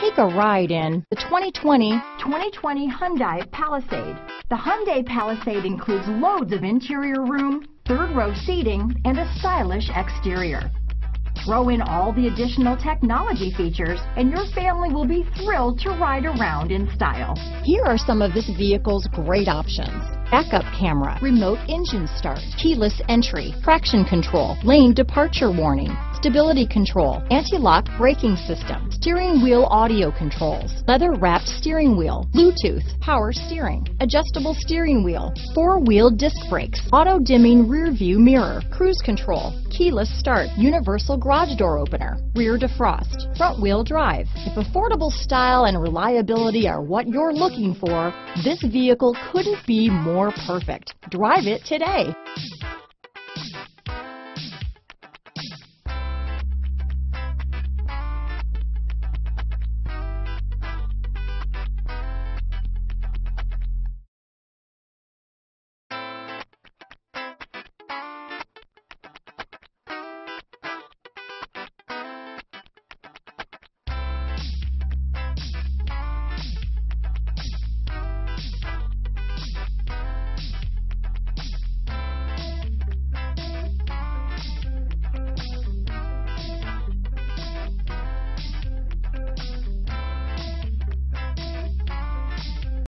Take a ride in the 2020 2020 Hyundai Palisade. The Hyundai Palisade includes loads of interior room, third row seating, and a stylish exterior. Throw in all the additional technology features and your family will be thrilled to ride around in style. Here are some of this vehicle's great options. Backup camera, remote engine start, keyless entry, traction control, lane departure warning, stability control, anti-lock braking system, steering wheel audio controls, leather wrapped steering wheel, Bluetooth, power steering, adjustable steering wheel, four wheel disc brakes, auto dimming rear view mirror, cruise control, keyless start, universal garage door opener, rear defrost, front wheel drive. If affordable style and reliability are what you're looking for, this vehicle couldn't be more perfect. Drive it today.